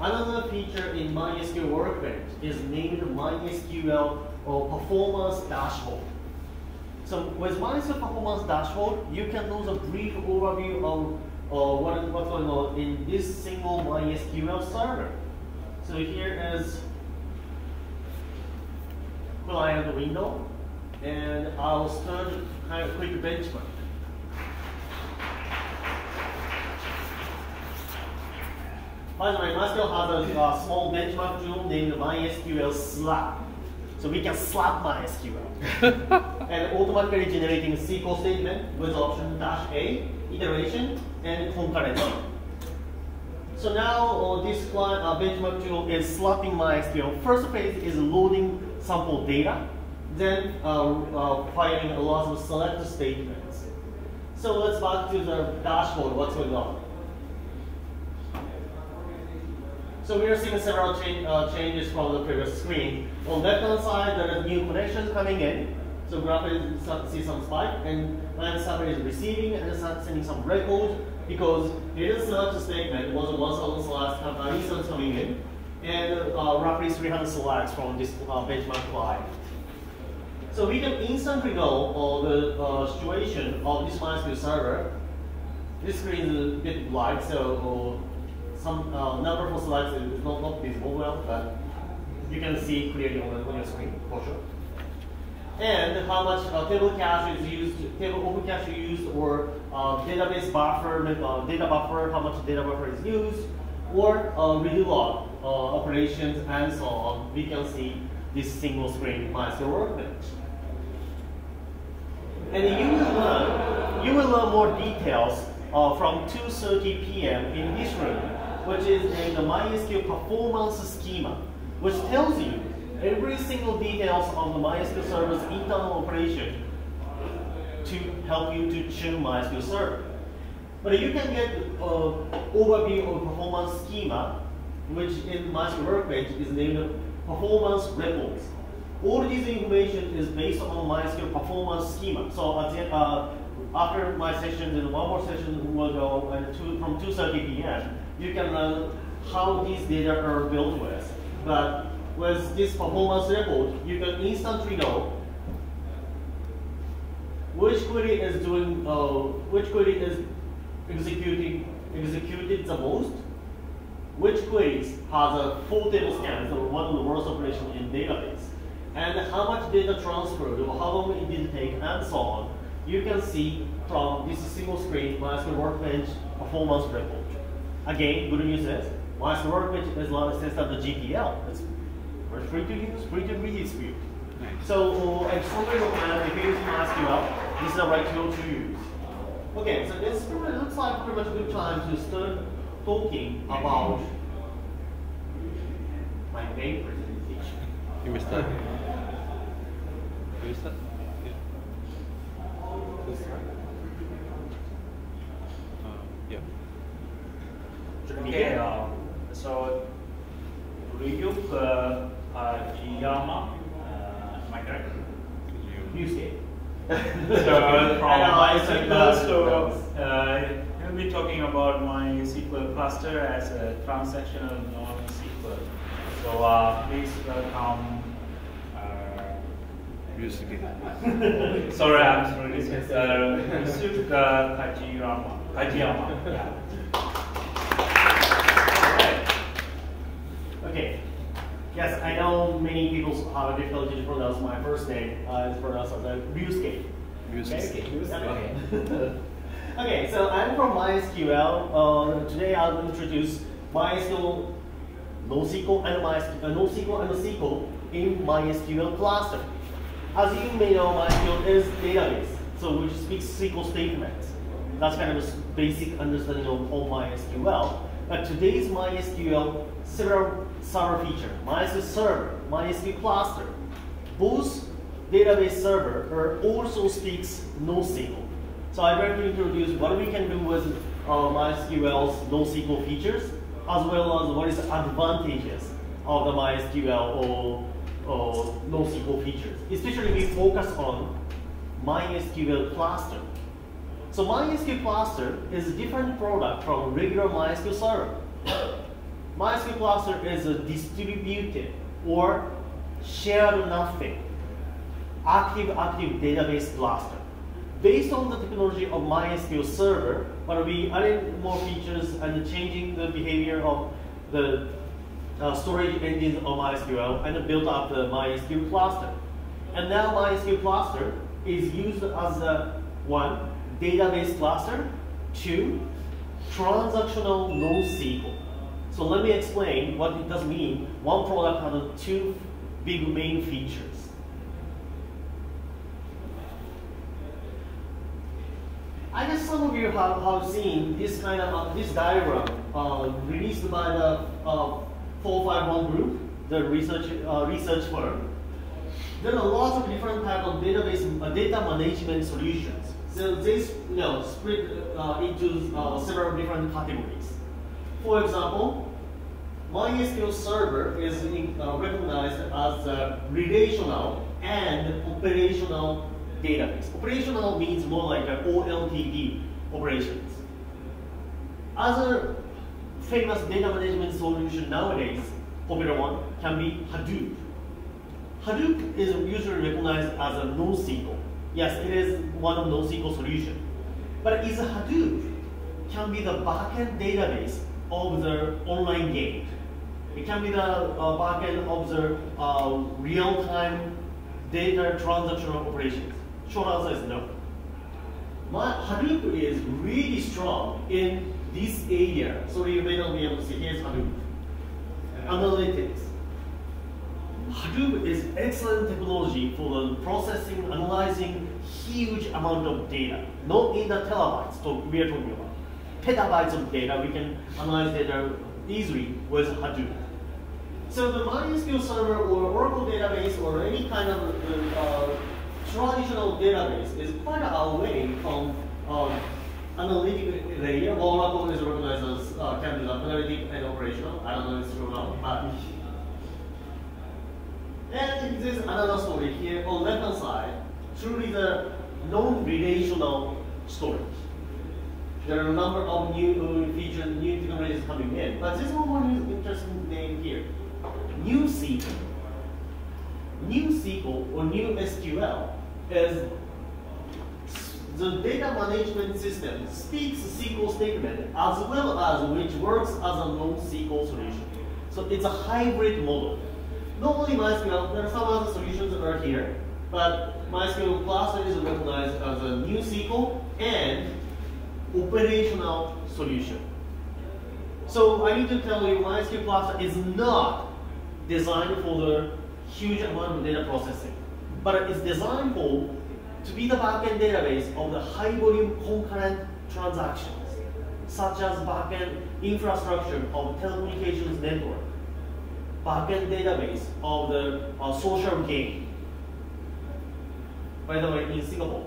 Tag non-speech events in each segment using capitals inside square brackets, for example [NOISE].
another feature in MySQL Workbench is named MySQL or Performance Dashboard. So with MySQL Performance Dashboard, you can know a brief overview of uh, what, what's going on in this single MySQL server. So here is client window, and I'll start kind of quick benchmark. By the way, MySQL has a, small benchmark tool named MySQL Slap. So we can slap MySQL. [LAUGHS] and automatically generating a SQL statement with option dash A, iteration, and concurrency. So now uh, this client, uh, benchmark tool is slapping MySQL. First phase is loading sample data, then uh, uh, firing a lot of select statements. So let's back to the dashboard, what's going on. So we are seeing several uh, changes from the previous screen. On left hand side, there are new connections coming in. So graph see some spike, and client server is receiving and sending some record because data select statement it was 1,000 selects uh, instance coming in, and uh, roughly 300 selects from this uh, benchmark client. So we can instantly know uh, the uh, situation of this MySQL server. This screen is a bit light, so uh, some uh, number of slides is not, not visible well, but you can see clearly on, on your screen for sure. And how much uh, table cache is used, table open cache used, or uh, database buffer, uh, data buffer, how much data buffer is used, or uh, redo log uh, operations, and so on. We can see this single screen MySQL workbench. And you will learn, you will learn more details uh, from 2.30 p.m. in this room, which is in the MySQL performance schema, which tells you every single details of the MySQL server's internal operation to help you to tune MySQL server. But you can get an uh, overview of performance schema, which in MySQL Workbench is named performance reports. All this information is based on MySQL performance schema. So at the, uh, after my session, and one more session will go two, from 2.30 p.m., you can learn how these data are built with. But with this performance report, you can instantly know which query is doing, uh, which query is executing executed the most, which queries has a full table scan, so one of the worst operations in database, and how much data transferred, or how long it did take, and so on. You can see from this single screen MySQL Workbench performance report. Again, good news is MySQL Workbench is licensed under GPL. It's free to use, free to redistribute. Nice. So, uh, I strongly recommend if you're using MySQL, this is the right tool to use. Okay, so this looks like pretty much a good time to start talking about my main presentation. You missed that. You missed that? Yeah. Uh, yeah. Okay, uh, so Ryuk uh, Hajiyama, uh, am I correct? Newscape. [LAUGHS] so from Analyze MySQL, so the- uh, we'll be talking about MySQL cluster as a transactional NoSQL. So uh, please welcome. Uh, [LAUGHS] sorry, I'm sorry. This is uh, Ryuk uh, Hajiyama. Hajiyama. Yeah. Okay. Yes, I know many people have a difficulty to pronounce my first name. Uh, it's pronounced as a Ryusuke. Music. [LAUGHS] Okay. okay, so I'm from MySQL. Uh, today I'll introduce MySQL NoSQL and MySQL, uh, NoSQL and SQL in MySQL cluster. As you may know, MySQL is database, so which speaks SQL statements. That's kind of a basic understanding of, of MySQL. But today's MySQL, several server feature, MySQL server, MySQL cluster, both database server also speaks NoSQL. So I'm going to introduce what we can do with uh, MySQL's NoSQL features, as well as what is the advantages of the MySQL or, or NoSQL features. Especially we focus on MySQL cluster. So MySQL cluster is a different product from regular MySQL server. MySQL cluster is a distributed or shared nothing active-active database cluster. Based on the technology of MySQL server, but we added more features and changing the behavior of the uh, storage engines of MySQL and built up the MySQL cluster. And now MySQL cluster is used as a one database cluster, two transactional NoSQL. So let me explain what it does mean. One product has two big main features. I guess some of you have, have seen this kind of uh, this diagram uh, released by the uh, 451 group, the research uh, research firm. There are lots of different type of database uh, data management solutions. So this you know split uh, into several different categories. For example, MySQL server is uh, recognized as a relational and operational database. Operational means more like an OLTP operations. Other famous data management solution nowadays, popular one, can be Hadoop. Hadoop is usually recognized as a NoSQL. Yes, it is one of NoSQL solution. But is Hadoop can be the backend database of the online game. It can be the uh, backend of the uh, real-time data transactional operations. Short answer is no. My Hadoop is really strong in this area. So you may not be able to see. Here's Hadoop. Analytics. Hadoop is excellent technology for the processing, analyzing huge amount of data. Not in the terabytes so we are talking about. Petabytes of data, we can analyze data easily with Hadoop. So the MySQL server or Oracle database or any kind of uh, traditional database is quite away from um, analytic layer. Oracle is recognized as uh, can be analytic and operational. I don't know if it's true now, but and this is another story here on left hand side. Truly the non-relational storage. There are a number of new uh, features, new technologies coming in, but this one is interesting name here. New SQL. New SQL or new SQL is the data management system speaks SQL statement as well as which works as a NoSQL solution. So it's a hybrid model. Not only MySQL, there are some other solutions that are here, but MySQL cluster is recognized as a new SQL and operational solution. So I need to tell you, MySQL cluster is not designed for the huge amount of data processing but it's designed for to be the backend database of the high volume concurrent transactions, such as backend infrastructure of telecommunications network, backend database of the uh, social game. By the way, in Singapore,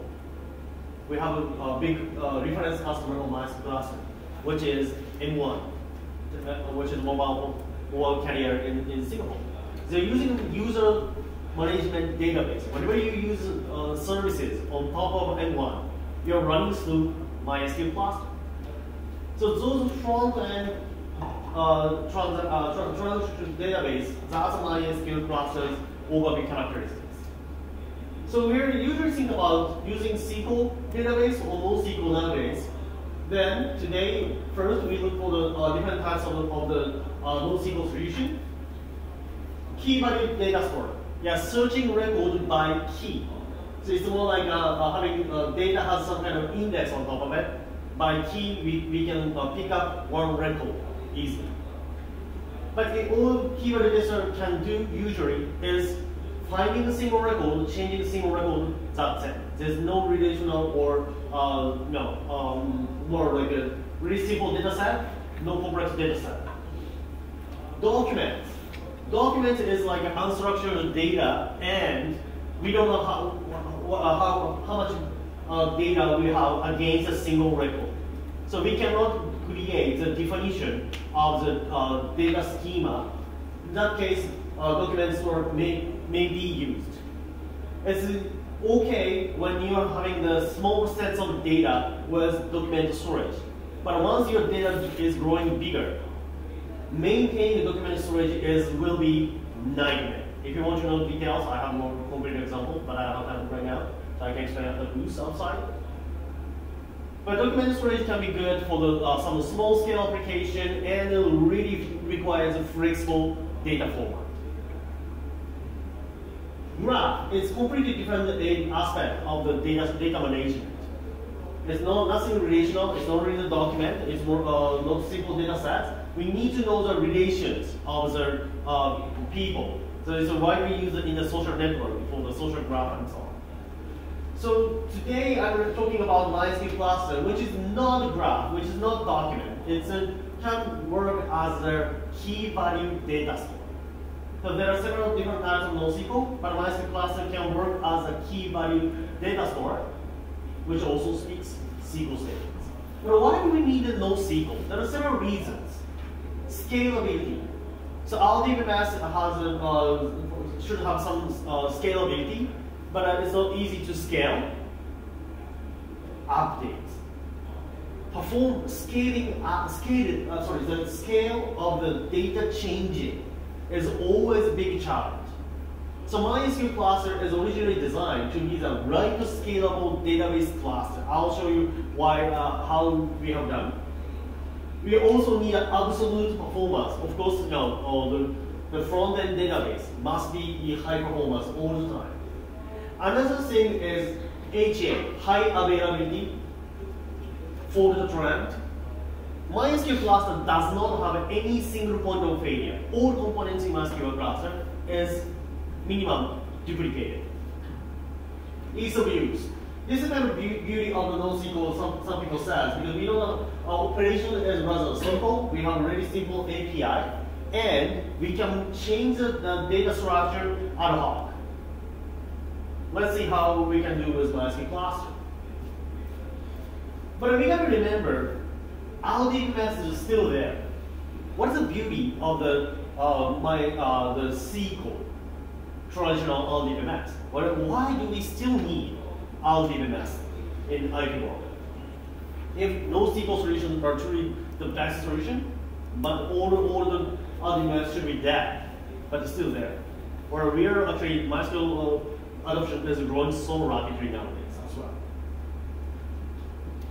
we have a, a big uh, reference customer on MySQL cluster, which is M1, uh, which is mobile mobile carrier in, in Singapore. They're using user management database. Whenever you use uh, services on top of M1, you're running through MySQL cluster. So those front-end uh, trans uh, transaction database, that's MySQL clusters overview characteristics. So we usually think about using SQL database or NoSQL nowadays. Then today, first we look for the uh, different types of, of the uh, NoSQL solution. Key value data store. Yeah, searching record by key. So it's more like uh, uh, having uh, data has some kind of index on top of it. By key, we, we can uh, pick up one record easily. But the all key register can do usually is finding a single record, changing a single record, it. There's no relational or uh, no, um, more like a really simple data set, no complex data set. Documents document is like unstructured data, and we don't know how, how, how much uh, data we have against a single record. So we cannot create the definition of the uh, data schema. In that case, uh, document store may, may be used. It's okay when you are having the small sets of data with document storage. But once your data is growing bigger, maintaining the document storage is will be nightmare. If you want to know details, I have more concrete example, but I don't have it right now, so I can explain the booth outside. But document storage can be good for the, uh, some small scale application and it really requires a flexible data format. Graph is completely different aspect of the data, data management. It's not nothing relational, it's not really a document, it's more uh, simple data sets. We need to know the relations of the uh, people. So it's why we use it in the social network for the social graph and so on. So today I'm talking about MySQL cluster, which is not a graph, which is not document. It's a can work as a key value data store. So there are several different types of NoSQL, but MySQL cluster can work as a key value data store, which also speaks SQL statements. But why do we need a NoSQL? There are several reasons. Scalability. So RDBMS has a, uh, should have some uh, scalability, but uh, it's not easy to scale. Updates. Perform scaling, uh, scale, uh, sorry, the scale of the data changing is always a big challenge. So MySQL cluster is originally designed to be the right scalable database cluster. I'll show you why, uh, how we have done. We also need an absolute performance. Of course, you know, the, the front-end database must be high performance all the time. Another thing is HA, high availability, fault tolerant. MySQL cluster does not have any single point of failure. All components in MySQL cluster is minimum duplicated. Ease of use. This is kind of beauty of the NoSQL, some, some people says, because we know our operation is rather simple. We have a really simple API, and we can change the, the data structure ad hoc. Let's see how we can do with MySQL cluster. But we have to RDBMS is still there. What is the beauty of the uh, my uh, the SQL traditional? Well, why do we still need LDMS in IT world? If NoSQL solutions are truly the best solution, but all, all the RDBMS should be dead, but it's still there. Or we are actually MySQL uh, adoption is growing so rapidly nowadays as well.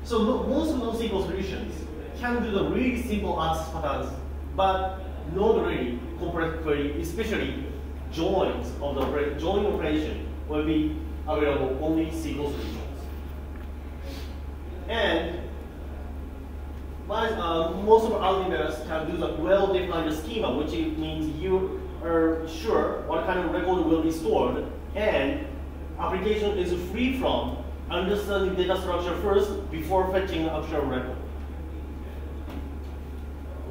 So most of NoSQL solutions can do the really simple access patterns, but not really complex query, especially joins of the join operation will be available only SQL solutions. And uh, most of our algorithms can do the well-defined schema, which means you are sure what kind of record will be stored, and application is free from understanding data structure first before fetching actual record.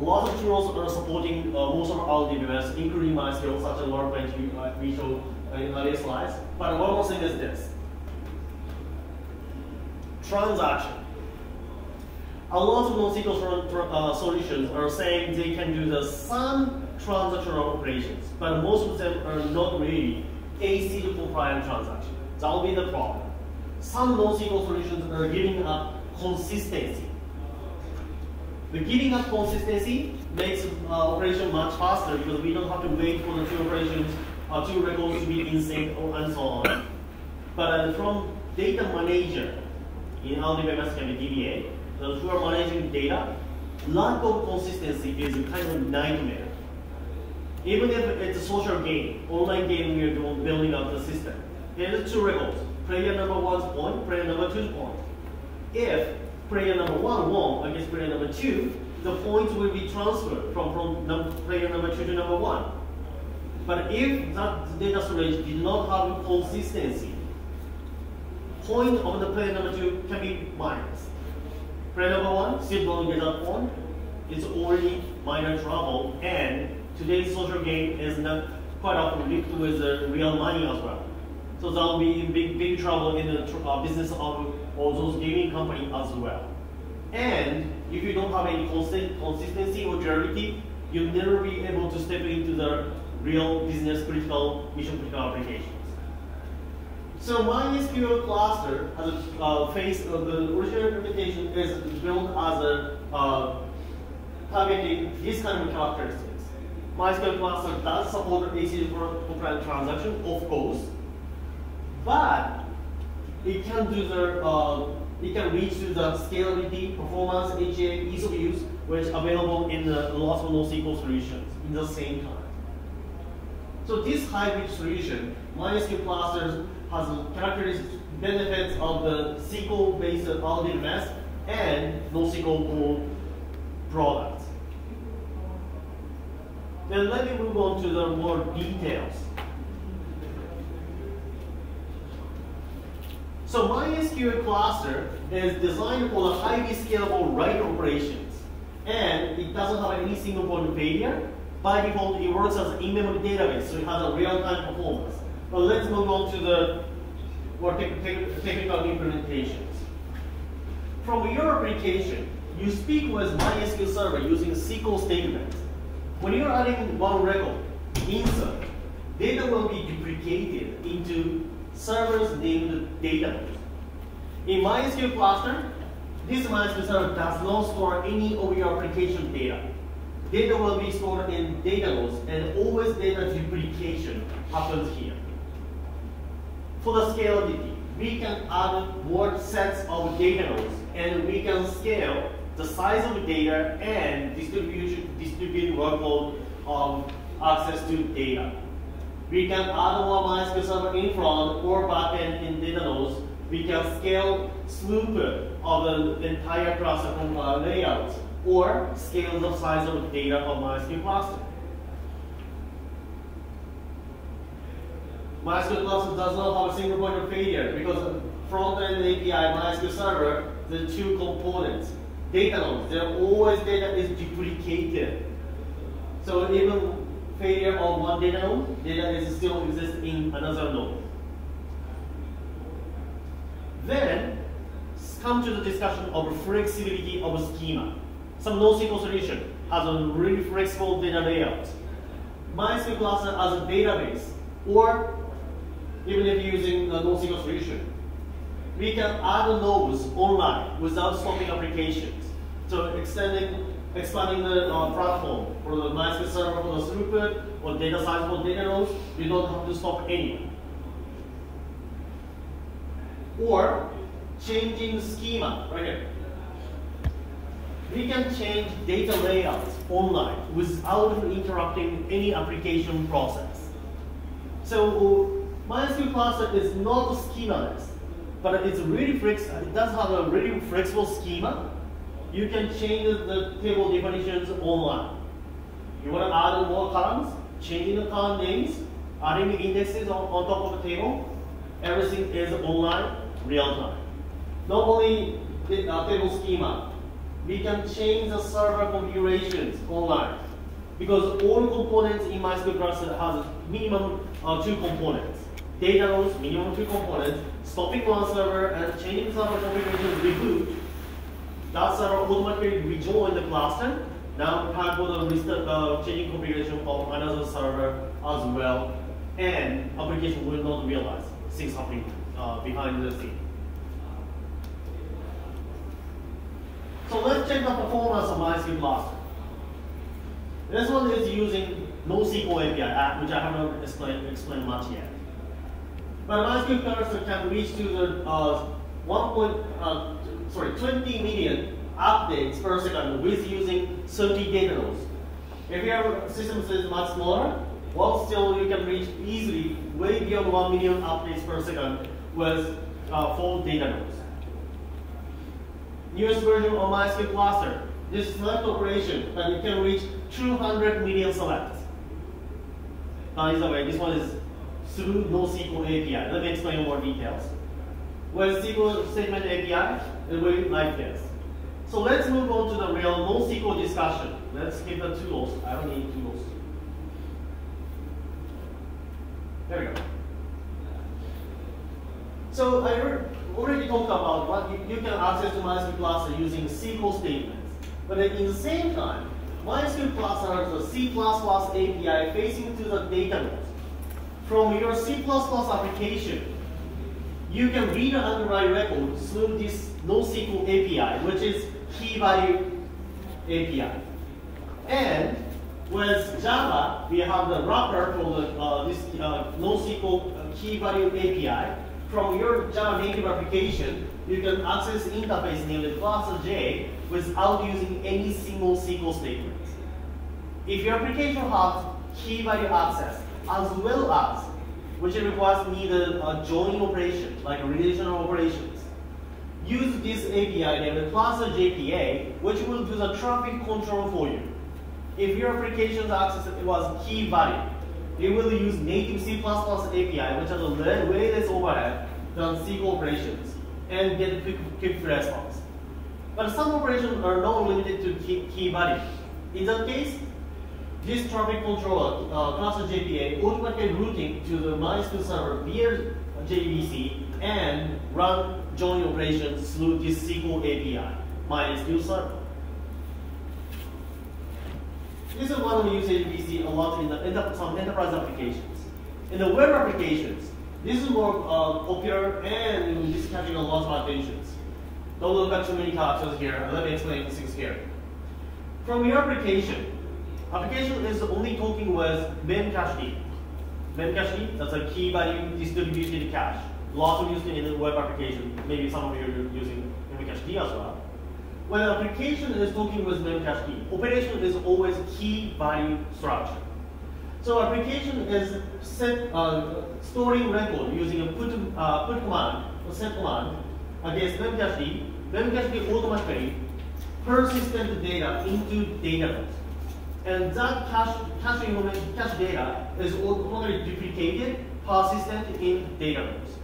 Lots of tools are supporting uh, most of RDBMS, including MySQL, such as Workbench we, we showed in earlier slides. But one more thing is this. Transaction. A lot of NoSQL uh, solutions are saying they can do the some transactional operations, but most of them are not really ACID compliant transactions. That will be the problem. Some NoSQL solutions are giving up consistency. The giving up consistency makes uh, operation much faster because we don't have to wait for the two operations, uh, two records to be in sync or, and so on. But uh, from data manager, in RDBMS can be DBA, those who are managing data, lack of consistency is a kind of a nightmare. Even if it's a social game, online game we are building up the system, there's two records, player number one's point, player number two's point. If player number one won against player number two, the points will be transferred from, from player number two to number one. But if that data storage did not have consistency, point of the player number two can be minus. Player number one still don't get that point. It's already minor trouble, and today's social game is not quite often linked with uh, real money as well. So that will be in big, big trouble in the uh, business of all those gaming companies as well. And if you don't have any consistency or durability, you'll never be able to step into the real business critical, mission critical applications. So MySQL cluster has a uh, face of the original implementation is built as a uh, targeting these kind of characteristics. MySQL cluster does support ACID compliant transaction, of course, but it can do the uh, it can reach to the scalability, performance, HA, ease of use, which available in the lots of NoSQL solutions in the same time. So this hybrid solution, MySQL clusters has the characteristics, benefits of the SQL-based RDMS and NoSQL core products. Then let me move on to the more details. So MySQL cluster is designed for the highly scalable write operations. And it doesn't have any single point of failure. By default, it works as an in-memory database, so it has a real-time performance. But let's move on to the more te te technical implementations. From your application, you speak with MySQL server using SQL statement. When you're adding one record, insert, data will be duplicated into servers named data In MySQL cluster, this MySQL server does not store any of your application data. Data will be stored in data nodes, and always data duplication happens here. For the scalability, we can add more sets of data nodes, and we can scale the size of data and distributed workload of access to data. We can add more MySQL server in front or backend in data nodes. We can scale throughput of the entire cluster uh, layout or scale the size of the data of MySQL cluster. MySQL cluster does not have a single point of failure because front-end API MySQL server, the two components, data nodes, there always data is duplicated. So even failure of one data node, data is still exists in another node. Then, come to the discussion of flexibility of schema. Some NoSQL solution has a really flexible data layout. MySQL cluster as a database, or even if using a NoSQL solution, we can add nodes online without stopping applications. So extending expanding the uh, platform for the MySQL server for the throughput or data size for data nodes, you don't have to stop any. Or changing schema, right here. We can change data layouts online without interrupting any application process. So MySQL cluster is not schemaless, but it's really flexible. It does have a really flexible schema you can change the table definitions online. You want to add more columns, changing the column names, adding the indexes on, on top of the table. Everything is online, real time. Not only the uh, table schema, we can change the server configurations online. Because all components in MySQL cluster has minimum uh, two components. Data nodes, minimum two components, stopping one server and changing the server configuration reboot server automatically rejoin the cluster. Now time for the uh, changing configuration of another server as well. And application will not realize things happening uh, behind the scene. So let's check the performance of MySQL cluster. This one is using NoSQL API, which I haven't explained, explained much yet. But MySQL cluster can reach to the uh, 1. Uh, sorry, 20 million updates per second with using 30 data nodes. If your system is much smaller, well, still you can reach easily way beyond 1 million updates per second with uh, four data nodes. Newest version of MySQL cluster, this select operation, and it can reach 200 million selects. By the way, this one is through NoSQL API. Let me explain more details. With SQL statement API, will like this. So let's move on to the real NoSQL discussion. Let's give the tools. I don't need tools. There we go. So I already talked about what you, can access to MySQL cluster using SQL statements. But at the same time, MySQL cluster has a C++ API facing to the data. From your C++ application, you can read and write records through this NoSQL API, which is key value API. And with Java, we have the wrapper for the uh, this uh, NoSQL key value API. From your Java native application, you can access interface named ClusterJ without using any single SQL statement. If your application has key value access as well as which requires neither a uh, join operation like a relational operations, use this API named ClusterJPA, which will do the traffic control for you. If your application's access was key value, it will use native C++ API, which has a way less overhead than SQL operations, and get quick, quick response. But some operations are not limited to key, key value. In that case, this traffic controller, uh, ClusterJPA, automatically routing to the MySQL server via JDBC and run join operations through this SQL API, MySQL server. This is one we use JDBC a lot in, the, the, some enterprise applications. In the web applications, this is more uh, popular and this is catching a lot of attention. Don't look at too many characters here. Let me explain things here. From your application, application is only talking with memcached. Memcached, that's a key value distributed cache. Lots of used in the web application. Maybe some of you are using memcached as well. When an application is talking with memcached, operation is always key value structure. So application is set, uh, storing record using a put, uh, put command or set command against memcached. Memcached automatically persistent data into database. And that cache, cache, cache data is automatically duplicated, persistent in database.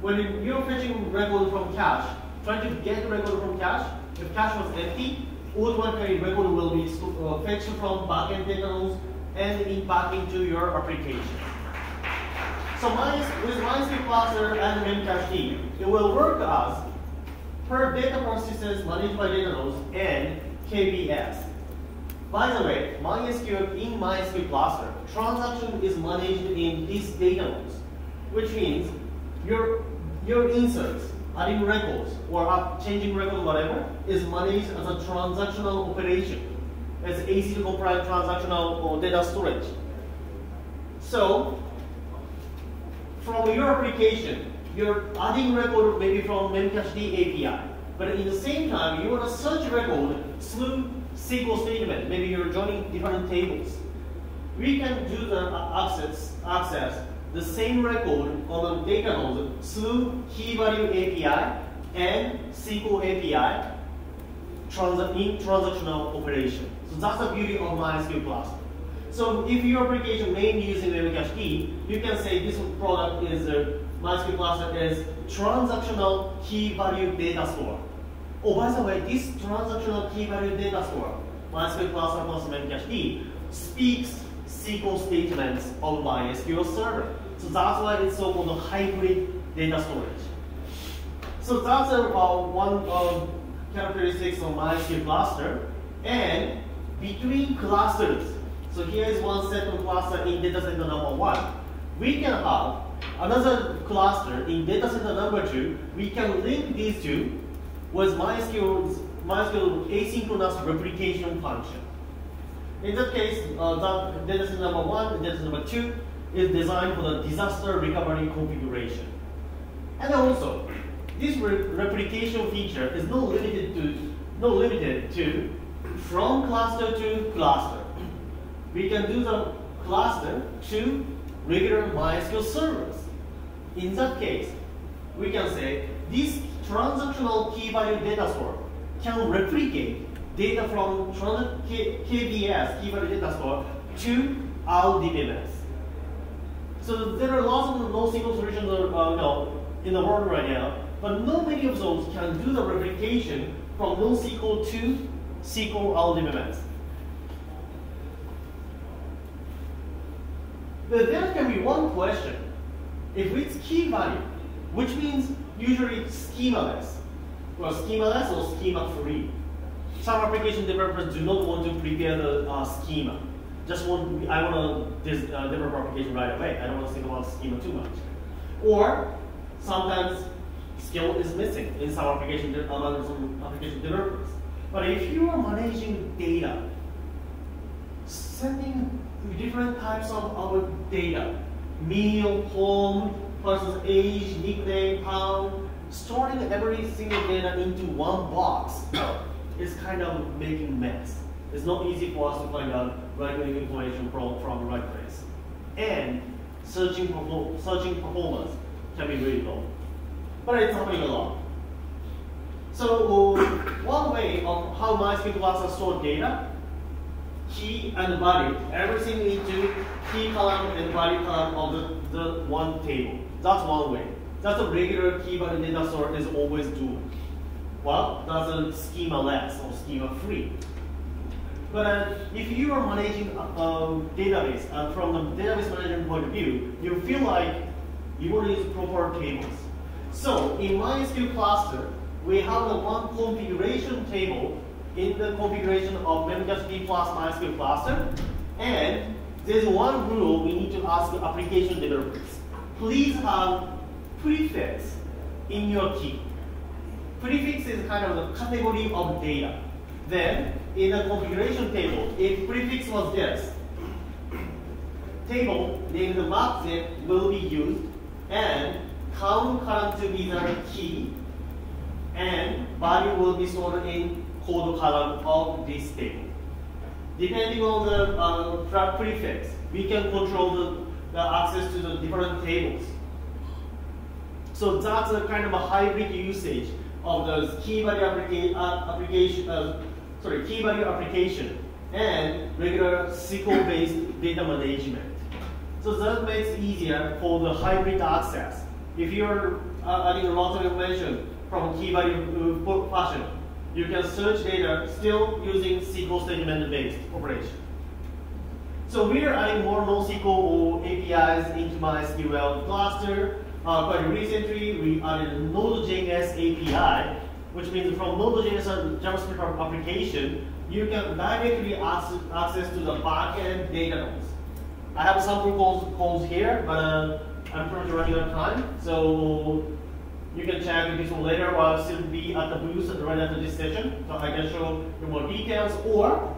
When you're fetching record from cache, trying to get record from cache, if cache was empty, automatically record will be uh, fetched from backend data nodes and in back into your application. So with MySQL cluster and memcached, it will work as per data persistence managed by data nodes and KVS. By the way, MySQL in MySQL cluster, transaction is managed in these data nodes, which means your your inserts, adding records or changing records, whatever, is managed as a transactional operation. As ACID compliant transactional or data storage. So, from your application, you're adding record maybe from memcached API, but in the same time, you want to search record through SQL statement. Maybe you're joining different tables. We can do the access, access the same record on the data node through key value API and SQL API trans in transactional operation. So that's the beauty of MySQL cluster. So if your application mainly using key, you can say this product is a MySQL cluster is transactional key value data store. Oh, by the way, this transactional key value data store, MySQL cluster plus memcached, speaks SQL statements of MySQL server. So that's why it's so-called hybrid data storage. So that's about one of characteristics of MySQL cluster. And between clusters, so here is one set of cluster in data center number one. We can have another cluster in data center number two. We can link these two with MySQL's MySQL asynchronous replication function. In that case, uh, that data center number one and data center number two is designed for the disaster recovery configuration. And also, this re replication feature is not limited to not limited to from cluster to cluster. We can do the cluster to regular MySQL servers. In that case, we can say this transactional key value data store can replicate data from KVS, key value data store, to RDBMS. So there are lots of NoSQL solutions uh, you know, in the world right now, but not many of those can do the replication from NoSQL to SQL RDBMS. But there can be one question. If it's key value, which means usually schemaless, well, schemaless or schema-free. Some application developers do not want to prepare the uh, schema. Just want, I want to uh, develop application right away. I don't want to think about schema too much. Or sometimes skill is missing in some application among some application developers. But if you are managing data sending different types of our data, meal, home, person's age, nickname, pound, storing every single data into one box [COUGHS] is kind of making mess. It's not easy for us to find out right information from, from the right place. And searching, perform searching performance can be really low. But it's happening a lot. So [COUGHS] one way of how MySQL cluster store data, key and value, everything into key column and value column of the, the one table. That's one way. That's a regular value data store is always doing. Well, that's a schema less or schema free. But uh, if you are managing a, a database, uh, from the database management point of view, you feel like you want to use proper tables. So in MySQL cluster, we have the one configuration table in the configuration of MemcacheD plus MySQL cluster, and there's one rule we need to ask the application developers. Please have prefix in your key. Prefix is kind of the category of data. Then, in the configuration table, if prefix was this, table named mapzip will be used, and count current to be the key, and value will be stored in code column of this table. Depending on the uh, prefix, we can control the, the access to the different tables. So that's a kind of a hybrid usage of the key value applica uh, application, uh, sorry, key value application and regular SQL-based data management. So that makes it easier for the hybrid access. If you're uh, adding a lot of information from key value uh, fashion, you can search data still using SQL statement-based operation. So we are adding more NoSQL APIs into MySQL cluster. Uh, quite recently, we added Node.js API, which means from Node.js JavaScript application, you can directly access, access to the backend data nodes. I have some calls, calls here, but uh, I'm currently running out of time, so you can check this one later, or I'll still be at the booth right after this session, so I can show you more details, or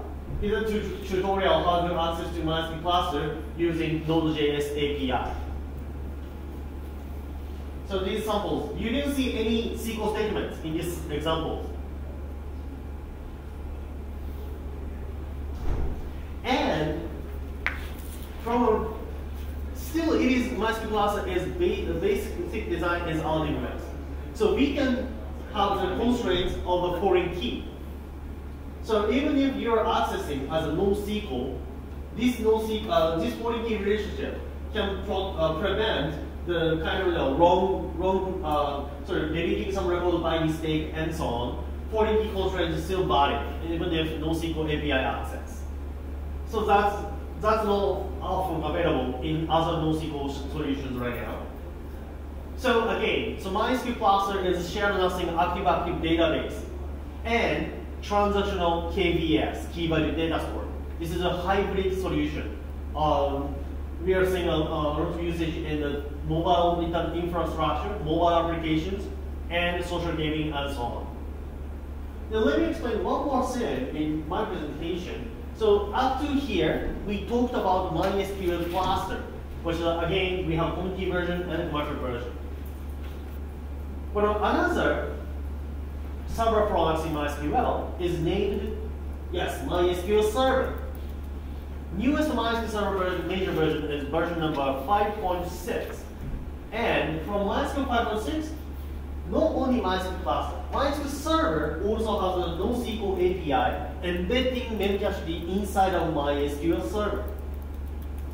either tutorial how to access to MySQL cluster using Node.js API. So these samples, you didn't see any SQL statements in this example. And from a, still it is MySQL cluster is ba the basic design is RDBMS. So we can have the constraints of the foreign key. So even if you are accessing as a NoSQL, this NoSQL, uh, this foreign key relationship can uh, prevent the kind of you know, wrong, wrong, uh, sorry, deleting some record by mistake and so on, foreign key constraint is still valid, even if no SQL API access. So that's that's not often available in other NoSQL solutions right now. So again, so MySQL cluster is a shared nothing active-active database and transactional KVS, key value data store. This is a hybrid solution. Um, we are seeing a, a lot of usage in the mobile infrastructure, mobile applications, and social gaming and so on. Now let me explain one more thing in my presentation. So up to here, we talked about MySQL cluster, which uh, again, we have community version and commercial version. But another server in MySQL is named, yes, MySQL Server. Newest MySQL Server version, major version is version number 5.6. And from MySQL 5.6, not only MySQL cluster, MySQL server also has a NoSQL API embedding Memcached inside of MySQL server.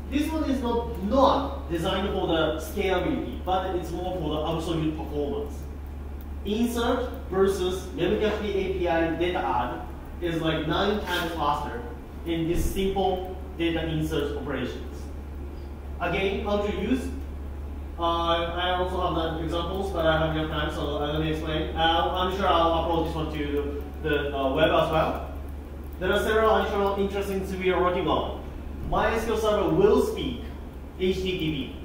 This one is not, not designed for the scalability, but it's more for the absolute performance. Insert versus Memcached API data add is like nine times faster in this simple data insert operations. Again, how to use uh, I also have examples, but I don't have time, so let me explain. Uh, I'm sure I'll upload this one to the uh, web as well. There are several additional interesting things we are working on. MySQL server will speak HTTP,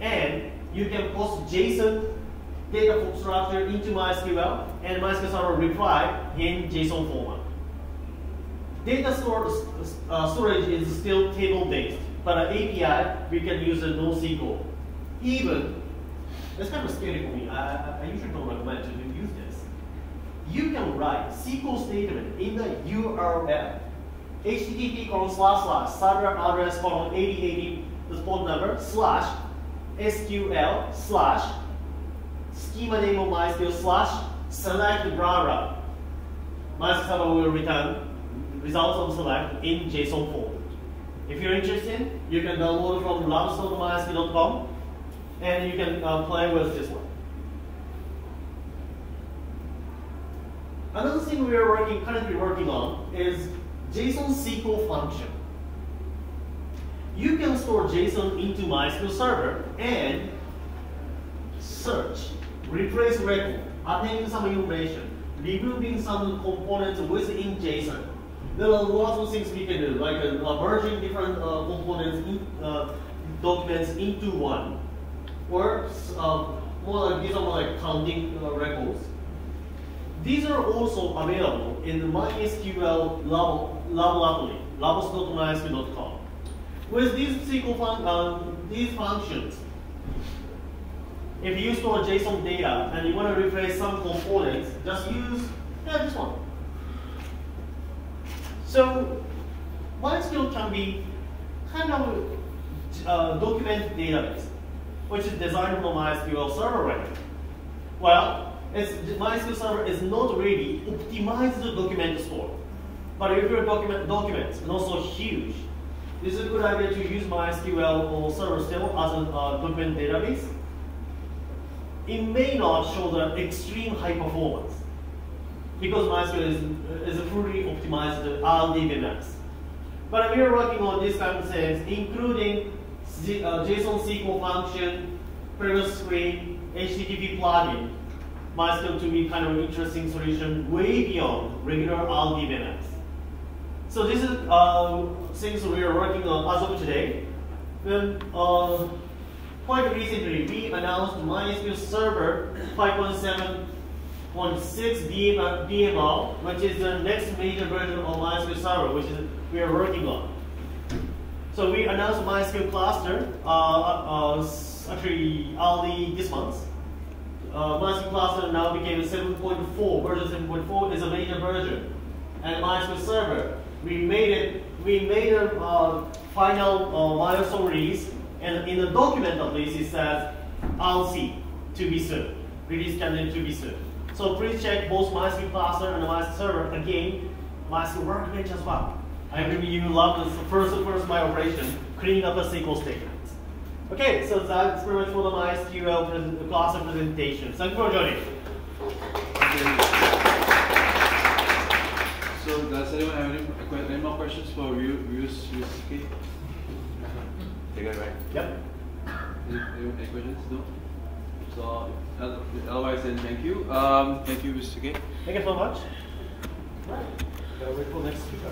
and you can post JSON data structure into MySQL, and MySQL server reply in JSON format. data store, uh, storage is still table-based, but an API, we can use a NoSQL. Even, it's kind of scary for me, I, I, I usually don't recommend to use this. You can write SQL statement in the URL, http colon slash slash server address colon 8080 the phone number slash SQL slash schema name of MySQL slash select blah. MySQL will return results of select in JSON form. If you're interested, you can download from labs.mysql.com and you can uh, play with this one. Another thing we are working, currently working on is JSON SQL function. You can store JSON into MySQL server and search, replace record, appending some information, removing some components within JSON. There are lots of things we can do, like uh, merging different uh, components, in, uh, documents into one, or uh, more like these are more like counting uh, records. These are also available in the MySQL laboratory, labos.mysql.com. With these SQL fun uh, these functions, if you store JSON data and you want to replace some components, just use yeah, this one. So MySQL can be kind of uh, document database, which is designed for MySQL server right Well, it's, MySQL server is not really optimized the document store. But if your document documents and also huge, this is a good idea to use MySQL or server still as a uh, document database. It may not show the extreme high performance because MySQL is, is a fully optimized RDBMS. But we are working on these kind of things, including Z, uh, JSON SQL function, previous screen, HTTP plugin, MySQL to be kind of an interesting solution way beyond regular RDBMS. So this is uh, things we are working on as of today. Then uh, quite recently, we announced MySQL Server 5.7 0.6 DMR, which is the next major version of MySQL Server, which is we are working on. So we announced MySQL cluster, uh, uh, uh actually early this month. Uh, MySQL cluster now became 7.4. Version 7.4 is a major version, and MySQL Server we made it. We made a uh, final uh, milestone release, and in the document of this it says RC to be soon, release candidate to be soon. So please check both MySQL cluster and MySQL server. Again, MySQL workbench as well. I really you love this first first my operation, cleaning up a SQL statement. Okay, so that's pretty much for the MySQL cluster presentation. Thank you for joining. So does anyone have any, any more questions for view, views, views? Okay. Take it right. Yep. Any, any questions? No. So otherwise, then thank you. Um, thank you, Mr. K. Thank you so much. Right. Gotta wait for next speaker.